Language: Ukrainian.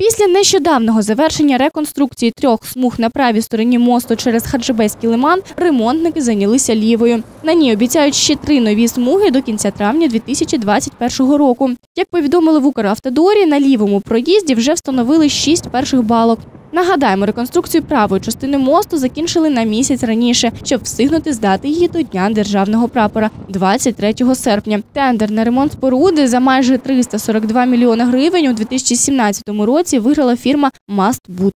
Після нещодавнього завершення реконструкції трьох смуг на правій стороні мосту через Хаджибейський лиман ремонтники зайнялися лівою. На ній обіцяють ще три нові смуги до кінця травня 2021 року. Як повідомили в Укравтодорі, на лівому проїзді вже встановили шість перших балок. Нагадаємо, реконструкцію правої частини мосту закінчили на місяць раніше, щоб встигнути здати її до Дня державного прапора 23 серпня. Тендер на ремонт споруди за майже 342 мільйони гривень у 2017 році виграла фірма Мастбуд.